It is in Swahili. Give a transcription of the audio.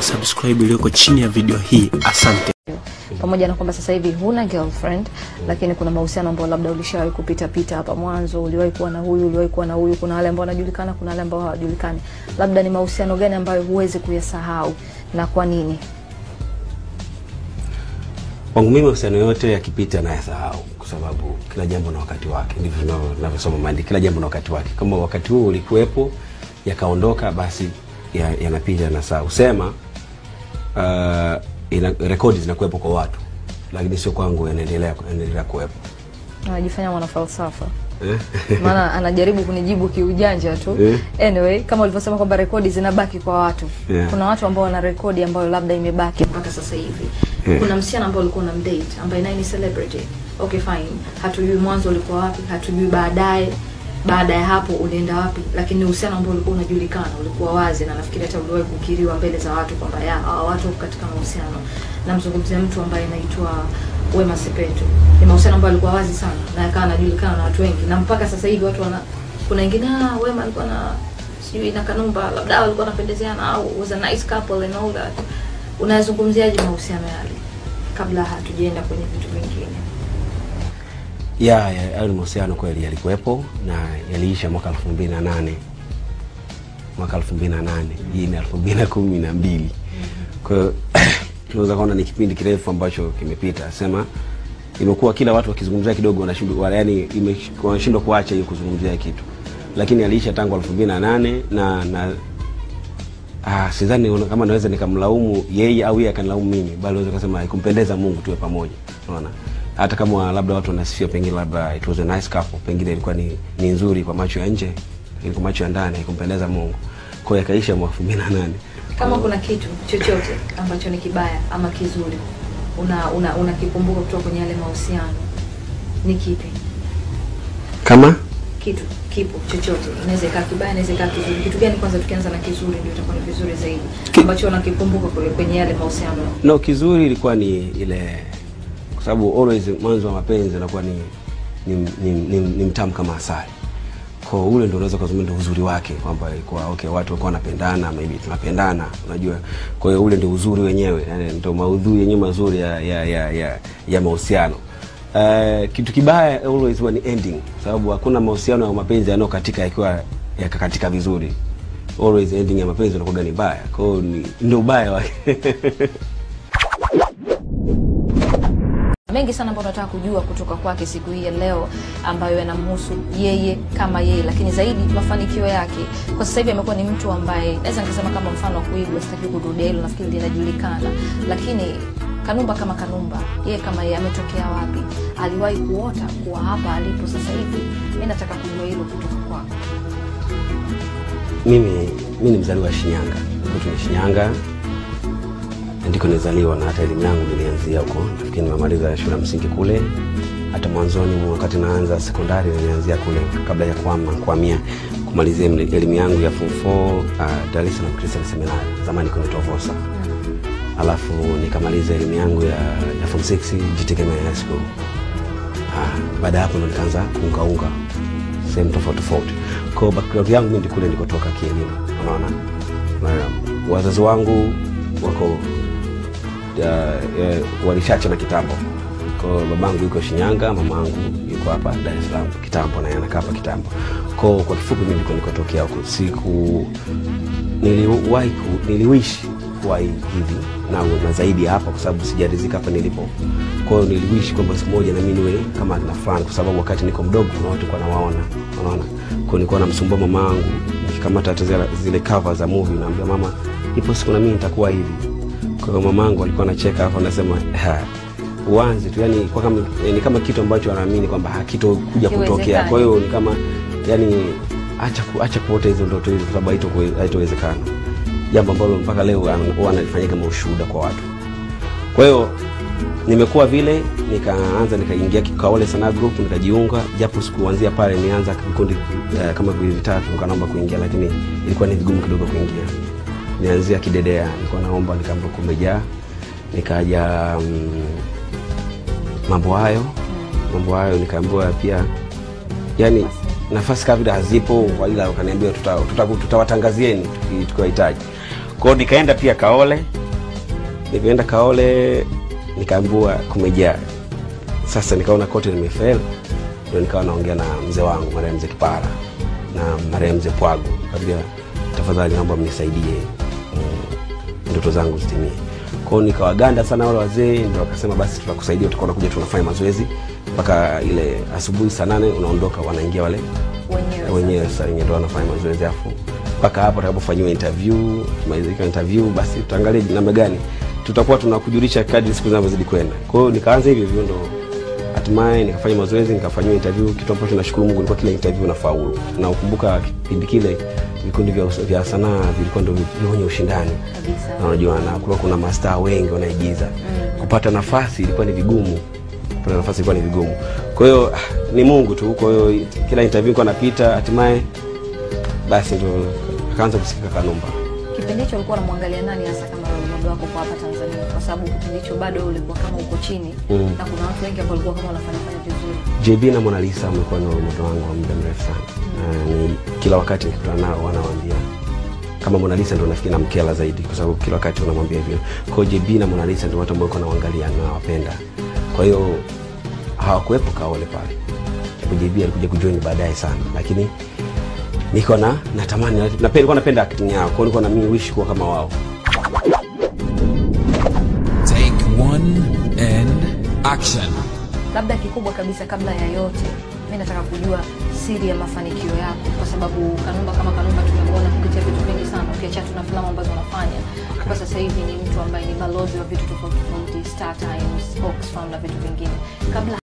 na subscribe iliyoko chini ya video hii. Asante. pamoja na kwamba sasa hivi huna girlfriend lakini kuna mahusiano ambayo labda ulishawahi kupita pita hapa mwanzo uliwahi kuwa na huyu uliwahi kuwa na huyu kuna wale ambao wanajulikana kuna wale ambao hawajulikani labda ni mahusiano gani ambayo huwezi kuyasahau na kwa nini Kwangu mimi mahusiano yote yakipita nayasahau, kwa sababu kila jambo na wakati wake. Ndivyo tunavyosoma maandiko, kila jambo na wakati wake. Kama wakati huo ulikuwepo yakaondoka, basi ya- yanapita saa Sema uh, ina, rekodi zinakuwepo kwa watu, lakini sio kwangu, yanaendelea yanaendelea kuwepo anajifanya mwanafalsafa eh? maana anajaribu kunijibu kiujanja tu Eh. anyway kama ulivyosema kwamba rekodi zinabaki kwa watu Yeah. kuna watu ambao wana rekodi ambayo labda imebaki mpaka sasa hivi Yeah. kuna msichana ambaye ulikuwa na mdate ambaye naye ni celebrity okay fine hatujui mwanzo ulikuwa wapi hatujui baadaye baada ya hapo ulienda wapi? Lakini uhusiano ambao ulikuwa unajulikana ulikuwa wazi na nafikiri hata uliwahi kukiriwa mbele za watu kwamba ya hawa watu wako katika mahusiano. Namzungumzia mtu ambaye anaitwa Wema Sepetu. Ni mahusiano ambayo alikuwa wazi sana na yakawa anajulikana na watu wengi. Na mpaka sasa hivi watu wana kuna wengine ah Wema alikuwa na sijui na Kanumba labda walikuwa wanapendezeana au was a nice couple and all that. Unayazungumziaje mahusiano yale kabla hatujaenda kwenye vitu vingine ya hayo ni mahusiano kweli yalikuwepo na yaliisha mwaka elfu mbili na nane. Mwaka elfu mbili na nane. Hii ni elfu mbili na kumi na mbili. Kwa hiyo tunaweza kuona ni kipindi kirefu ambacho kimepita. Sema imekuwa kila watu wakizungumzia kidogo wanashindwa yani wanashindwa kuacha hiyo kuzungumzia kitu. Lakini aliisha tangu elfu mbili na nane na na ah, sidhani kama naweza nikamlaumu yeye au yeye akanilaumu mimi bali naweza kusema haikumpendeza Mungu tuwe pamoja. Unaona hata kama labda watu wanasifia pengine labda it was a nice couple pengine ilikuwa ni, ni nzuri kwa macho ya nje lakini kwa macho ya ndani haikumpendeza Mungu. Kwa hiyo yakaisha mwaka 2008 kama kuna kitu chochote ambacho ni kibaya ama kizuri una una unakikumbuka kutoka kwenye yale mahusiano ni kipi? Kama? Kitu kipo chochote. Inaweza ikaa kibaya inaweza ikaa kizuri. Kitu gani kwanza tukianza na kizuri ndio itakuwa ni vizuri zaidi? Ambacho unakikumbuka kule kwenye yale mahusiano. No kizuri ilikuwa ni ile kwa sababu always mwanzo wa mapenzi unakuwa ni ni, ni, ni, ni mtamu kama asali. Kwa ule ndio unaweza kuzungumza ndio uzuri wake kwamba ilikuwa okay watu walikuwa wanapendana maybe tunapendana unajua. Kwa hiyo ule ndio uzuri wenyewe yani ndio maudhui yenyewe mazuri ya ya ya ya, ya mahusiano. Uh, kitu kibaya always huwa ni ending sababu hakuna mahusiano ya mapenzi yanayokatika yakiwa yakakatika vizuri. Always ending ya mapenzi inakuwa ni baya kwa hiyo ndio ubaya wake mengi sana ambayo tunataka kujua kutoka kwake siku hii ya leo ambayo yanamhusu yeye kama yeye lakini zaidi mafanikio yake. Kwa sasa hivi amekuwa ni mtu ambaye naweza nikasema kama mfano wa kuigwa sitaki kurudia hilo nafikiri linajulikana lakini kanumba kama kanumba yeye kama yeye ametokea wapi? Aliwahi kuota kuwa hapa alipo sasa hivi? Mi nataka kujua hilo kutoka kwako mimi mi ni mzaliwa wa Shinyanga ni Shinyanga ndiko nizaliwa na hata elimu yangu nilianzia huko. Nafikiri nimemaliza shule ya msingi kule. Hata mwanzoni mwa wakati naanza sekondari nilianzia kule kabla ya kuama kuhamia kumalizia elimu yangu ya form 4 uh, Dar es Salaam Christian Seminary. Zamani kuna Tovosa alafu nikamaliza elimu yangu ya, ya form 6 Jitegemea High School. Ah, baada ya hapo ndo nikaanza kuungaunga sehemu tofauti tofauti. Kwa background yangu mimi ndikule nilikotoka kielimu. Unaona? Wazazi wangu wako uh, uh, walishacha na kitambo. Kwa babangu yuko Shinyanga mamangu yuko hapa Dar es Salaam kitambo na yeye anakaa hapa kitambo. Kwa kwa kifupi mimi ndiko nikotokea huko siku niliwahi niliwishi kuwahi hivi na, na zaidi hapa kwa sababu sijarizika hapa nilipo. Kwa hiyo niliwishi kwamba siku moja na mimi niwe kama akina fulani kwa sababu wakati niko mdogo kuna watu kwa nawaona unaona kwa nilikuwa namsumbua mama yangu nikikamata hata zile, zile cover za movie naambia mama ipo siku na mimi nitakuwa hivi kwa hiyo mama yangu alikuwa anacheka hapo anasema uanze tu. Yani kwa kama ni kama kitu ambacho anaamini kwamba hakitokuja kutokea. Kwa hiyo ni kama yani acha acha kuota hizo ndoto hizo sababu haito haitowezekana. Jambo ambalo mpaka leo huwa kama ushuhuda kwa watu. Kwa hiyo nimekuwa vile nikaanza nikaingia Kaole Sanaa Group nikajiunga, japo sikuanzia pale, nianza vikundi uh, kama viwili vitatu, nikaomba kuingia, lakini ilikuwa ni vigumu kidogo kuingia. Nianzia Kidedea, nilikuwa naomba, nikaambiwa kumejaa, nikaja mm, mambo hayo mambo hayo nikaambiwa pia yani nafasi kabla hazipo ila wakaniambia tuta- tuta- tutawatangazieni tukiwahitaji. Kwao nikaenda pia kaole nikaenda kaole nikaambiwa kumejaa sasa nikaona kote nimefel ndio nikawa naongea na mzee wangu marehemu mzee kipara na marehemu mzee pwagu. Kaambia tafadhali naomba mnisaidie ndoto zangu zitimie. Kwao nikawaganda sana wale wazee ndio wakasema basi tutakusaidia tutakuwa nakuja tunafanya mazoezi. Mpaka ile asubuhi saa nane unaondoka wanaingia wale wenyewe wenyewe sasa wenyewe ndo wanafanya mazoezi afu mpaka hapo atakapofanyiwa interview tumalizika interview basi tutaangalia namna gani tutakuwa tunakujulisha kadri siku zinavyozidi kwenda. Kwa hiyo nikaanza hivyo hivyo ndo hatimaye nikafanya mazoezi nikafanyiwa interview. Kitu ambacho nashukuru mungu nilikuwa kila interview nafaulu. Na ukumbuka kipindi kile vikundi vya, vya sanaa vilikuwa ndo vyenye ushindani. Na unajua na kulikuwa kuna mastaa wengi wanaigiza. Kupata nafasi ilikuwa ni vigumu. Kupata nafasi ilikuwa ni vigumu. Kwa hiyo ah, ni mungu tu. Kwa hiyo kila interview kwa napita hatimaye basi ndo akaanza kusikika kanumba. Kipindi hicho ulikuwa unamwangalia nani hasa kama mmoja wako kwa hapa Tanzania? Kwa sababu kipindi hicho bado ulikuwa kama uko chini. Mm. na kuna watu wengi ambao walikuwa kama wanafanya fanya jb na Mona Lisa wamekuwa ni moto wangu wa muda mrefu sana. Na kila wakati nikikutana nao wanawaambia kama Mona Lisa ndo nafikiri namkela zaidi kwa sababu kila wakati unamwambia hivyo. Kwa jb na Mona Lisa ndo watu ambao nawaangalia na nawapenda kwa hiyo hawakuwepo kaole pale. Kwa jb alikuja kujoin baadaye sana. Lakini niko na natamani na pia nilikuwa napenda acting yao. Kwao nilikuwa na mimi wish kuwa kama wao. Take one and action. Labda kikubwa kabisa kabla ya yote mi nataka kujua siri ya mafanikio yako kwa sababu kanumba kama kanumba tumemwona kupitia vitu vingi sana ukiachana tuna filamu ambazo unafanya. Kwa sasa hivi ni mtu ambaye ni balozi wa vitu tofauti tofauti star times oxfam na vitu vingine. Kabla